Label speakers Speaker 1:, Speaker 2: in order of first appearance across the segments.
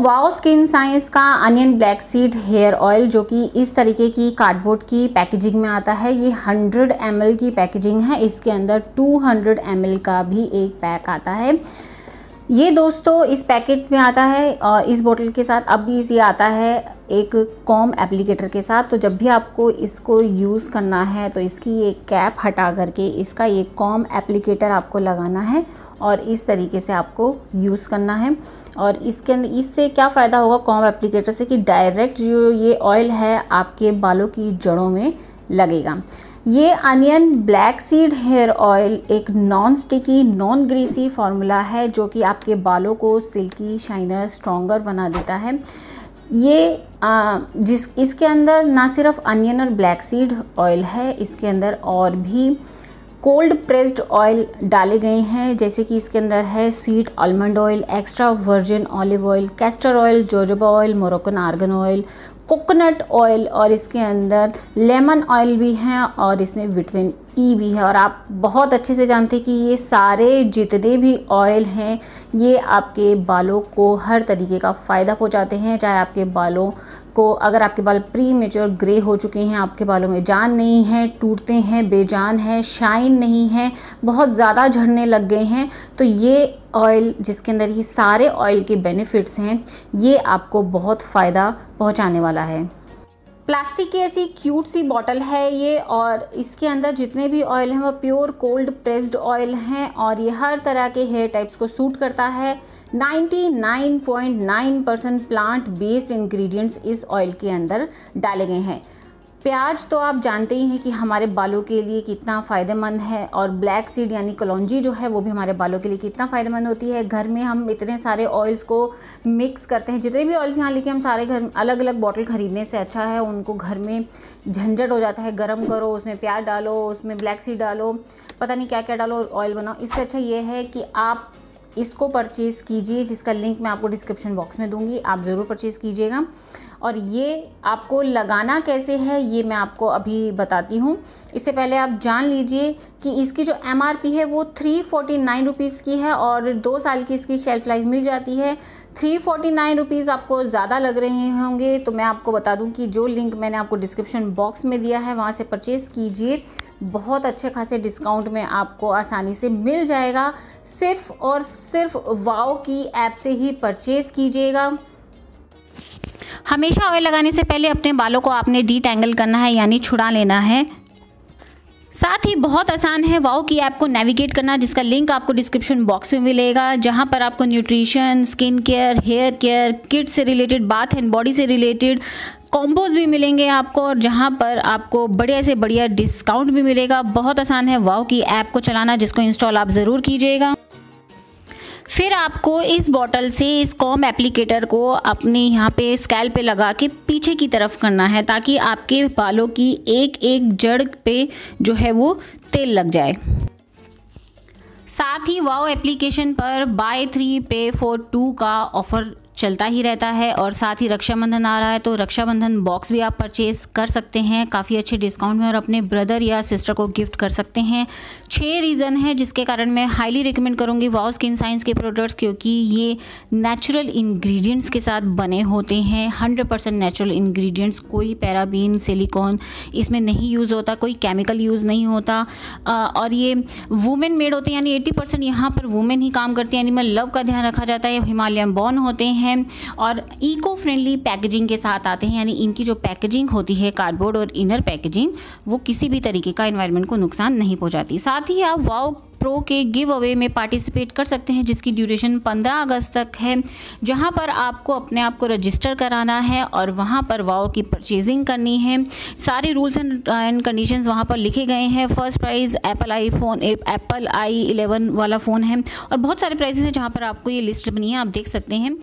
Speaker 1: Wow skin Science का onion black seed hair oil, जो कि इस तरीके की कार्डबोर्ड की पैकेजिंग में आता है। ये 100 एम की पैकेजिंग है। इसके अंदर 200 एम का भी एक पैक आता है। ये दोस्तों इस पैकेट में आता है और इस बोतल के साथ अब भी ये आता है एक कॉम एप्लीकेटर के साथ। तो जब भी आपको इसको यूज़ करना है तो इसकी एक कैप हटा करके इसका एक कॉम एप्लीकेटर आपको लगाना है। और इस तरीके से आपको यूज़ करना है। और इसके अंदर इससे क्या फ़ायदा होगा कॉम एप्लीकेटर से कि डायरेक्ट जो ये ऑयल है आपके बालों की जड़ों में लगेगा। ये onion black seed hair oil एक non sticky non greasy formula है जो कि आपके बालों को सिल्की शाइनर स्ट्रॉन्गर बना देता है। ये आ, जिस इसके अंदर ना सिर्फ़ अनियन और ब्लैक सीड ऑयल है इसके अंदर और भी कोल्ड प्रेस्ड ऑयल डाले गए हैं, जैसे कि इसके अंदर है sweet almond oil, extra virgin olive oil, castor oil, jojoba oil, Moroccan argan oil, coconut oil और इसके अंदर लेमन ऑयल भी हैं और इसमें विटामिन ई भी है। और आप बहुत अच्छे से जानते हैं कि ये सारे जितने भी ऑयल हैं, ये आपके बालों को हर तरीके का फ़ायदा पहुंचाते हैं, चाहे आपके बालों को अगर आपके बाल प्री मेच्योर ग्रे हो चुके हैं, आपके बालों में जान नहीं है, टूटते हैं, बेजान है शाइन नहीं है, बहुत ज़्यादा झड़ने लग गए हैं तो ये ऑयल जिसके अंदर ये सारे ऑयल के बेनिफिट्स हैं, ये आपको बहुत फ़ायदा पहुँचाने वाला है। प्लास्टिक की ऐसी क्यूट सी बॉटल है ये और इसके अंदर जितने भी ऑयल हैं वो प्योर कोल्ड प्रेस्ड ऑयल हैं और ये हर तरह के हेयर टाइप्स को सूट करता है। 99.9 परसेंट प्लांट बेस्ड इंग्रेडिएंट्स इस ऑयल के अंदर डाले गए हैं। प्याज तो आप जानते ही हैं कि हमारे बालों के लिए कितना फ़ायदेमंद है और ब्लैक सीड यानी कलौजी जो है वो भी हमारे बालों के लिए कितना फ़ायदेमंद होती है। घर में हम इतने सारे ऑयल्स को मिक्स करते हैं। जितने भी ऑयल्स यहाँ लेके हम सारे घर अलग अलग बॉटल ख़रीदने से अच्छा है। उनको घर में झंझट हो जाता है। गर्म करो, उसमें प्याज डालो, उसमें ब्लैक सीड डालो, पता नहीं क्या क्या डालो ऑयल बनाओ। इससे अच्छा ये है कि आप इसको परचेज़ कीजिए, जिसका लिंक मैं आपको डिस्क्रिप्शन बॉक्स में दूँगी, आप ज़रूर परचेज़ कीजिएगा। और ये आपको लगाना कैसे है, ये मैं आपको अभी बताती हूँ। इससे पहले आप जान लीजिए कि इसकी जो एमआरपी है, वो थ्री फोर्टी नाइन रुपीज़ की है और दो साल की इसकी शेल्फ़ लाइफ मिल जाती है। थ्री फोर्टी नाइन रुपीज़ आपको ज़्यादा लग रहे होंगे तो मैं आपको बता दूँ कि जो लिंक मैंने आपको डिस्क्रिप्शन बॉक्स में दिया है, वहाँ से परचेज़ कीजिए। बहुत अच्छे खासे डिस्काउंट में आपको आसानी से मिल जाएगा। सिर्फ़ और सिर्फ़ वाओ की ऐप से ही परचेज़ कीजिएगा। हमेशा ऑयल लगाने से पहले अपने बालों को आपने डी टैंगल करना है, यानी छुड़ा लेना है। साथ ही बहुत आसान है वाओ की ऐप को नेविगेट करना, जिसका लिंक आपको डिस्क्रिप्शन बॉक्स में मिलेगा, जहाँ पर आपको nutrition skin care hair care kid से रिलेटेड बाथ एंड बॉडी से रिलेटेड कॉम्बोज भी मिलेंगे आपको, और जहाँ पर आपको बढ़िया से बढ़िया डिस्काउंट भी मिलेगा। बहुत आसान है वाओ की ऐप को चलाना, जिसको इंस्टॉल आप ज़रूर कीजिएगा। फिर आपको इस बॉटल से, इस कॉम एप्लीकेटर को अपने यहाँ पे स्कैल पे लगा के पीछे की तरफ़ करना है, ताकि आपके बालों की एक एक जड़ पे जो है वो तेल लग जाए। साथ ही वाओ एप्लीकेशन पर buy three pay four two का ऑफ़र चलता ही रहता है और साथ ही रक्षाबंधन आ रहा है तो रक्षाबंधन बॉक्स भी आप परचेज़ कर सकते हैं। काफ़ी अच्छे डिस्काउंट में और अपने ब्रदर या सिस्टर को गिफ्ट कर सकते हैं। छः रीज़न है जिसके कारण मैं हाईली रिकमेंड करूँगी वाओ स्किन साइंस के प्रोडक्ट्स क्योंकि ये नेचुरल इन्ग्रीडियंट्स के साथ बने होते हैं। हंड्रेड परसेंट नेचुरल इन्ग्रीडियंट्स कोई पैराबीन सिलिकॉन इसमें नहीं यूज़ होता, कोई केमिकल यूज़ नहीं होता। और ये वुमेन मेड होते हैं, यानी एट्टी परसेंट यहाँ पर वुमेन ही काम करती हैं एनिमल लव का ध्यान रखा जाता है। हिमालयन बॉर्न होते हैं हैं और इको फ्रेंडली पैकेजिंग के साथ आते हैं, यानी इनकी जो पैकेजिंग होती है कार्डबोर्ड और इनर पैकेजिंग वो किसी भी तरीके का इन्वायरमेंट को नुकसान नहीं पहुँचाती। साथ ही आप वाओ प्रो के गिव अवे में पार्टिसिपेट कर सकते हैं, जिसकी ड्यूरेशन 15 अगस्त तक है, जहाँ पर आपको अपने आप को रजिस्टर कराना है और वहाँ पर वाओ की परचेजिंग करनी है। सारे रूल्स एंड एंड कंडीशंस वहाँ पर लिखे गए हैं। First prize Apple iPhone Apple I eleven वाला फ़ोन है और बहुत सारे प्राइजेस हैं जहाँ पर आपको ये लिस्ट बनी है, आप देख सकते हैं।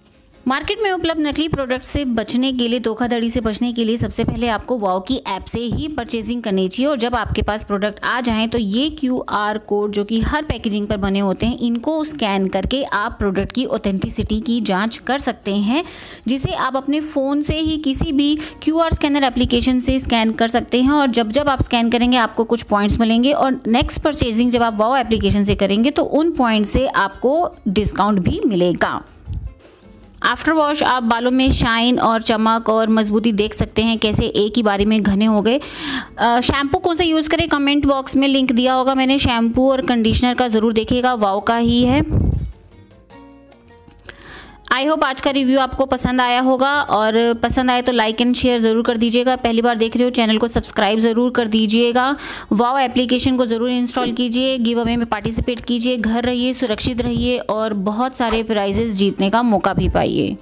Speaker 1: मार्केट में उपलब्ध नकली प्रोडक्ट से बचने के लिए, धोखाधड़ी से बचने के लिए सबसे पहले आपको वाओ की ऐप से ही परचेजिंग करनी चाहिए। और जब आपके पास प्रोडक्ट आ जाएँ तो ये क्यू आर कोड जो कि हर पैकेजिंग पर बने होते हैं, इनको स्कैन करके आप प्रोडक्ट की ऑथेंटिसिटी की जाँच कर सकते हैं, जिसे आप अपने फ़ोन से ही किसी भी क्यू आर स्कैनर एप्लीकेशन से स्कैन कर सकते हैं। और जब जब आप स्कैन करेंगे, आपको कुछ पॉइंट्स मिलेंगे और नेक्स्ट परचेजिंग जब आप वाओ एप्लीकेशन से करेंगे तो उन पॉइंट से आपको डिस्काउंट भी मिलेगा। आफ्टर वॉश आप बालों में शाइन और चमक और मजबूती देख सकते हैं कैसे एक ही बारी में घने हो गए। शैम्पू कौन सा यूज़ करें? कमेंट बॉक्स में लिंक दिया होगा मैंने। शैम्पू और कंडीशनर का ज़रूर देखिएगा। वाव का ही है। आई होप आज का रिव्यू आपको पसंद आया होगा और पसंद आए तो लाइक एंड शेयर ज़रूर कर दीजिएगा। पहली बार देख रहे हो चैनल को सब्सक्राइब ज़रूर कर दीजिएगा। वाव एप्लीकेशन को ज़रूर इंस्टॉल कीजिए गिव अवे में पार्टिसिपेट कीजिए, घर रहिए, सुरक्षित रहिए और बहुत सारे प्राइजेस जीतने का मौका भी पाइए।